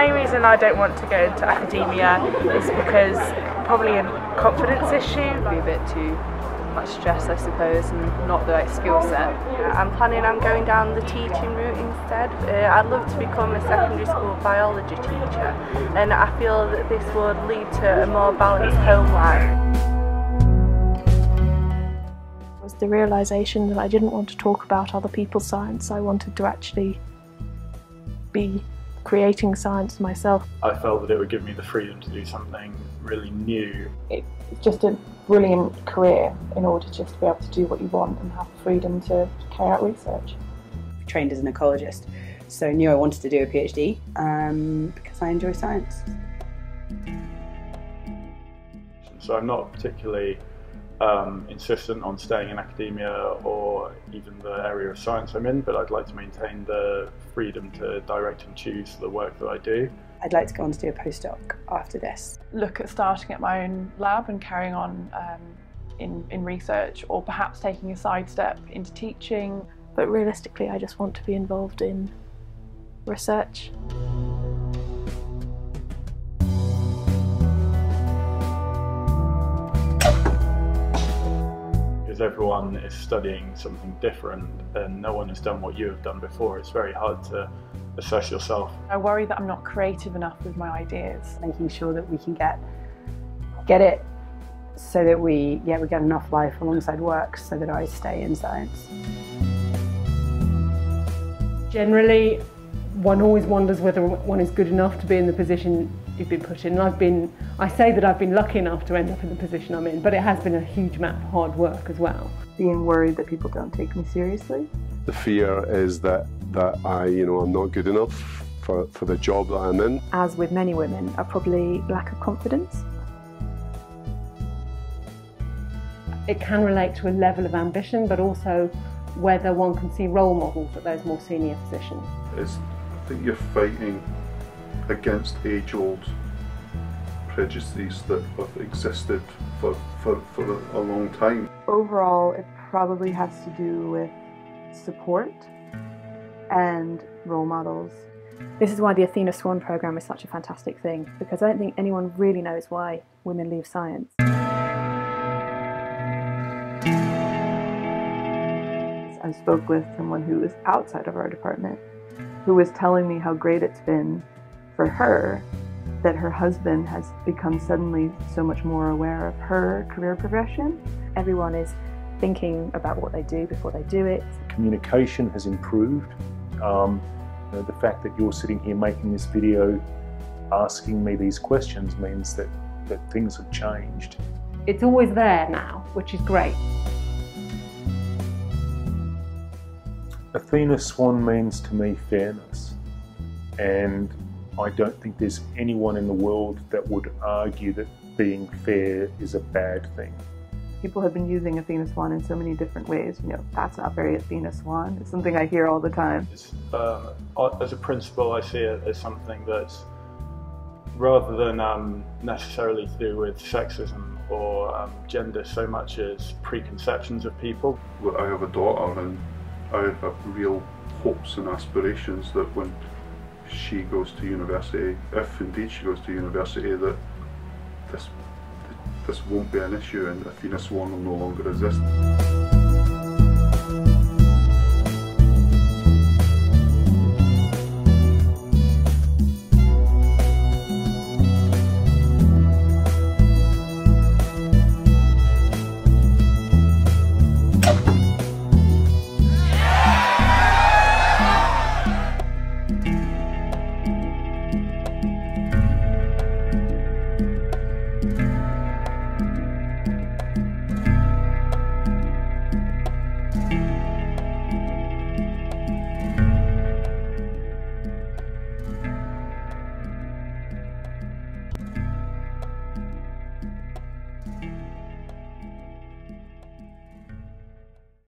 reason I don't want to go into academia is because probably a confidence issue. Be a bit too much stress, I suppose, and not the right skill set. I'm planning on going down the teaching route instead. Uh, I'd love to become a secondary school biology teacher, and I feel that this would lead to a more balanced home life. was the realization that I didn't want to talk about other people's science. I wanted to actually be creating science myself. I felt that it would give me the freedom to do something really new. It's just a brilliant career in order just to be able to do what you want and have the freedom to carry out research. I trained as an ecologist, so I knew I wanted to do a PhD um, because I enjoy science. So I'm not particularly um, insistent on staying in academia or even the area of science I'm in, but I'd like to maintain the freedom to direct and choose the work that I do. I'd like to go on to do a postdoc after this. Look at starting at my own lab and carrying on um, in, in research or perhaps taking a sidestep into teaching. But realistically, I just want to be involved in research. Because everyone is studying something different and no one has done what you have done before, it's very hard to assess yourself. I worry that I'm not creative enough with my ideas. Making sure that we can get get it so that we yeah we get enough life alongside work so that I stay in science. Generally, one always wonders whether one is good enough to be in the position you've been put in. And I've been, I say that I've been lucky enough to end up in the position I'm in, but it has been a huge amount of hard work as well. Being worried that people don't take me seriously. The fear is that, that I, you know, I'm not good enough for, for the job that I'm in. As with many women, are probably lack of confidence. It can relate to a level of ambition, but also whether one can see role models at those more senior positions. It's, I think you're fighting against age-old prejudices that have existed for, for, for a, a long time. Overall, it probably has to do with support and role models. This is why the Athena Swan program is such a fantastic thing, because I don't think anyone really knows why women leave science. I spoke with someone who was outside of our department who was telling me how great it's been for her that her husband has become suddenly so much more aware of her career progression. Everyone is thinking about what they do before they do it. Communication has improved. Um, you know, the fact that you're sitting here making this video, asking me these questions means that, that things have changed. It's always there now, which is great. Athena Swan means to me fairness, and I don't think there's anyone in the world that would argue that being fair is a bad thing. People have been using Athena Swan in so many different ways. You know, that's not very Athena Swan. It's something I hear all the time. Um, as a principle, I see it as something that's rather than um, necessarily to do with sexism or um, gender so much as preconceptions of people. I have a daughter and I have real hopes and aspirations that when she goes to university, if indeed she goes to university, that this this won't be an issue and Athena Swan will no longer exist.